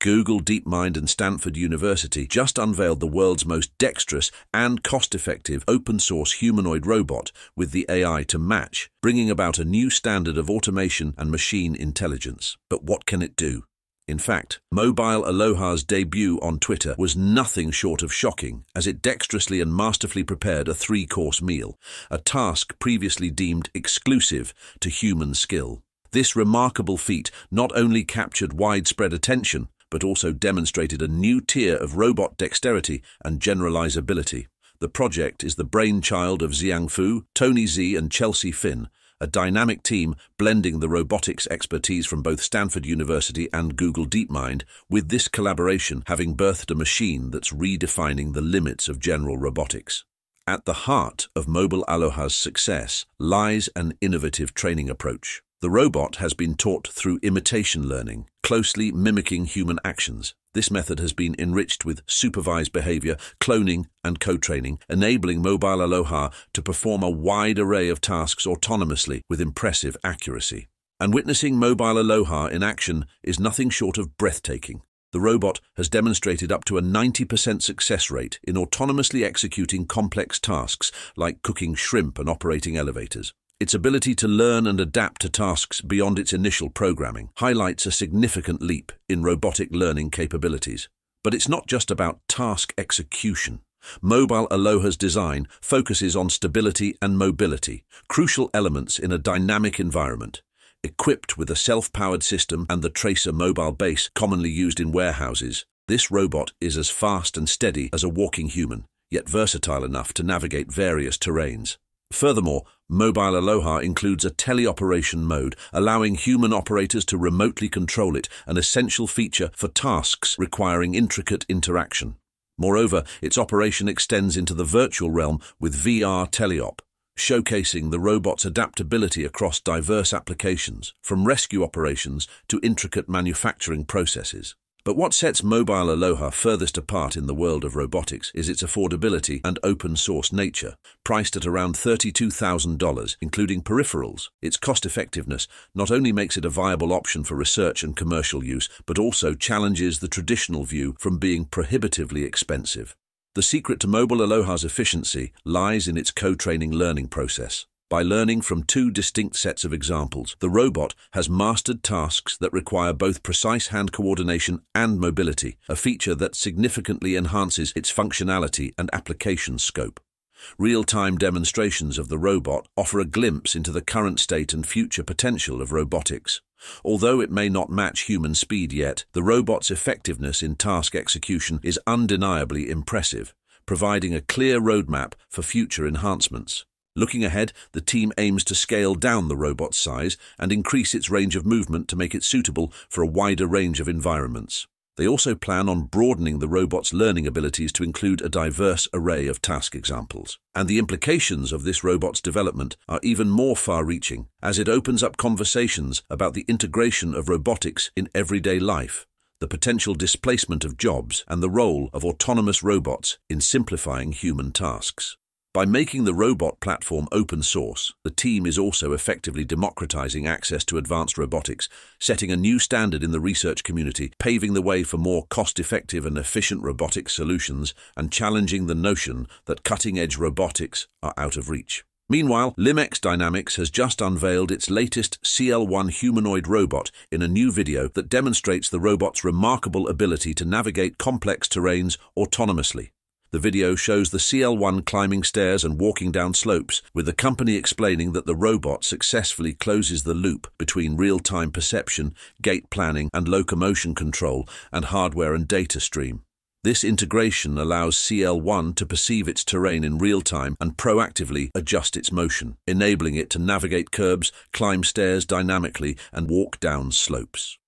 Google, DeepMind, and Stanford University just unveiled the world's most dexterous and cost-effective open-source humanoid robot with the AI to match, bringing about a new standard of automation and machine intelligence. But what can it do? In fact, Mobile Aloha's debut on Twitter was nothing short of shocking, as it dexterously and masterfully prepared a three-course meal, a task previously deemed exclusive to human skill. This remarkable feat not only captured widespread attention, but also demonstrated a new tier of robot dexterity and generalizability. The project is the brainchild of Xiang Fu, Tony Z and Chelsea Finn, a dynamic team blending the robotics expertise from both Stanford University and Google DeepMind, with this collaboration having birthed a machine that's redefining the limits of general robotics. At the heart of Mobile Aloha's success lies an innovative training approach. The robot has been taught through imitation learning, closely mimicking human actions. This method has been enriched with supervised behavior, cloning, and co-training, enabling Mobile Aloha to perform a wide array of tasks autonomously with impressive accuracy. And witnessing Mobile Aloha in action is nothing short of breathtaking. The robot has demonstrated up to a 90% success rate in autonomously executing complex tasks like cooking shrimp and operating elevators. Its ability to learn and adapt to tasks beyond its initial programming highlights a significant leap in robotic learning capabilities. But it's not just about task execution. Mobile Aloha's design focuses on stability and mobility, crucial elements in a dynamic environment. Equipped with a self-powered system and the Tracer mobile base commonly used in warehouses, this robot is as fast and steady as a walking human, yet versatile enough to navigate various terrains. Furthermore, Mobile Aloha includes a teleoperation mode, allowing human operators to remotely control it, an essential feature for tasks requiring intricate interaction. Moreover, its operation extends into the virtual realm with VR Teleop, showcasing the robot's adaptability across diverse applications, from rescue operations to intricate manufacturing processes. But what sets Mobile Aloha furthest apart in the world of robotics is its affordability and open-source nature. Priced at around $32,000, including peripherals, its cost-effectiveness not only makes it a viable option for research and commercial use, but also challenges the traditional view from being prohibitively expensive. The secret to Mobile Aloha's efficiency lies in its co-training learning process. By learning from two distinct sets of examples, the robot has mastered tasks that require both precise hand coordination and mobility, a feature that significantly enhances its functionality and application scope. Real-time demonstrations of the robot offer a glimpse into the current state and future potential of robotics. Although it may not match human speed yet, the robot's effectiveness in task execution is undeniably impressive, providing a clear roadmap for future enhancements. Looking ahead, the team aims to scale down the robot's size and increase its range of movement to make it suitable for a wider range of environments. They also plan on broadening the robot's learning abilities to include a diverse array of task examples. And the implications of this robot's development are even more far-reaching, as it opens up conversations about the integration of robotics in everyday life, the potential displacement of jobs, and the role of autonomous robots in simplifying human tasks. By making the robot platform open source, the team is also effectively democratizing access to advanced robotics, setting a new standard in the research community, paving the way for more cost-effective and efficient robotic solutions, and challenging the notion that cutting-edge robotics are out of reach. Meanwhile, LimX Dynamics has just unveiled its latest CL1 humanoid robot in a new video that demonstrates the robot's remarkable ability to navigate complex terrains autonomously. The video shows the CL1 climbing stairs and walking down slopes, with the company explaining that the robot successfully closes the loop between real-time perception, gait planning and locomotion control, and hardware and data stream. This integration allows CL1 to perceive its terrain in real time and proactively adjust its motion, enabling it to navigate curbs, climb stairs dynamically, and walk down slopes.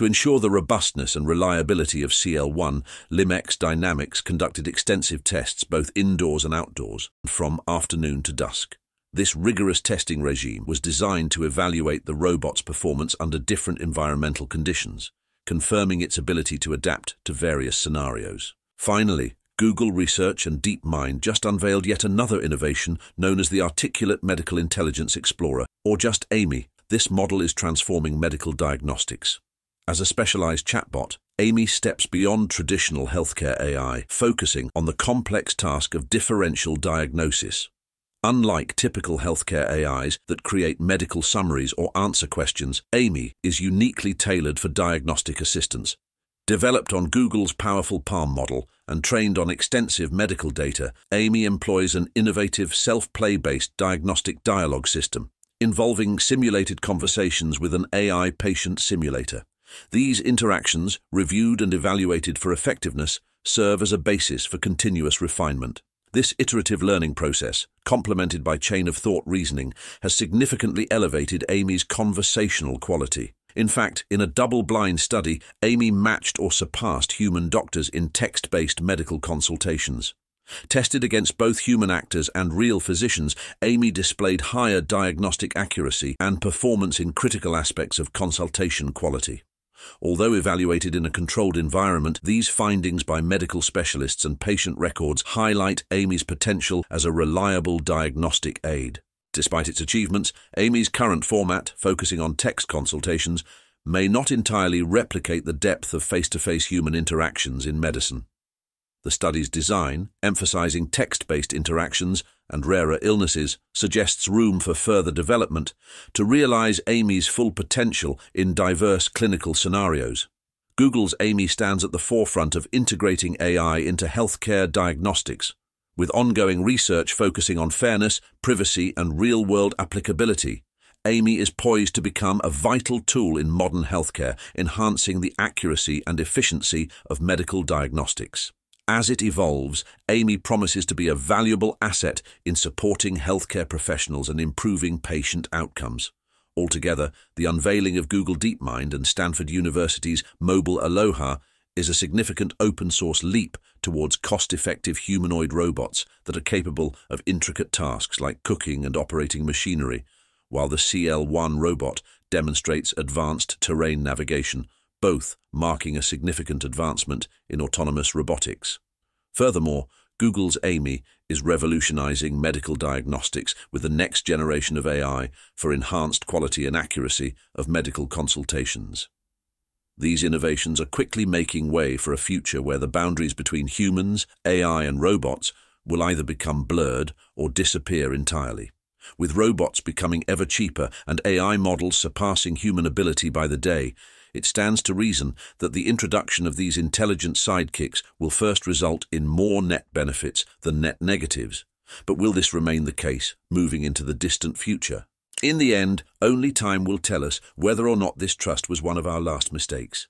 To ensure the robustness and reliability of CL1, LimX Dynamics conducted extensive tests both indoors and outdoors, from afternoon to dusk. This rigorous testing regime was designed to evaluate the robot's performance under different environmental conditions, confirming its ability to adapt to various scenarios. Finally, Google Research and DeepMind just unveiled yet another innovation known as the Articulate Medical Intelligence Explorer, or just AMIE. This model is transforming medical diagnostics. As a specialized chatbot, Amy steps beyond traditional healthcare AI, focusing on the complex task of differential diagnosis. Unlike typical healthcare AIs that create medical summaries or answer questions, Amy is uniquely tailored for diagnostic assistance. Developed on Google's powerful PaLM model and trained on extensive medical data, Amy employs an innovative self-play-based diagnostic dialogue system involving simulated conversations with an AI patient simulator. These interactions, reviewed and evaluated for effectiveness, serve as a basis for continuous refinement. This iterative learning process, complemented by chain-of-thought reasoning, has significantly elevated Amy's conversational quality. In fact, in a double-blind study, Amy matched or surpassed human doctors in text-based medical consultations. Tested against both human actors and real physicians, Amy displayed higher diagnostic accuracy and performance in critical aspects of consultation quality. Although evaluated in a controlled environment, these findings by medical specialists and patient records highlight Amy's potential as a reliable diagnostic aid. Despite its achievements, Amy's current format, focusing on text consultations, may not entirely replicate the depth of face-to-face -face human interactions in medicine. The study's design, emphasizing text-based interactions and rarer illnesses, suggests room for further development to realize Amy's full potential in diverse clinical scenarios. Google's Amy stands at the forefront of integrating AI into healthcare diagnostics, with ongoing research focusing on fairness, privacy, and real-world applicability. Amy is poised to become a vital tool in modern healthcare, enhancing the accuracy and efficiency of medical diagnostics. As it evolves, Amy promises to be a valuable asset in supporting healthcare professionals and improving patient outcomes. Altogether, the unveiling of Google DeepMind and Stanford University's Mobile Aloha is a significant open-source leap towards cost-effective humanoid robots that are capable of intricate tasks like cooking and operating machinery, while the CL-1 robot demonstrates advanced terrain navigation, both marking a significant advancement in autonomous robotics. Furthermore, Google's Amy is revolutionizing medical diagnostics with the next generation of AI for enhanced quality and accuracy of medical consultations. These innovations are quickly making way for a future where the boundaries between humans, AI and robots will either become blurred or disappear entirely. With robots becoming ever cheaper and AI models surpassing human ability by the day, it stands to reason that the introduction of these intelligent sidekicks will first result in more net benefits than net negatives. But will this remain the case, moving into the distant future? In the end, only time will tell us whether or not this trust was one of our last mistakes.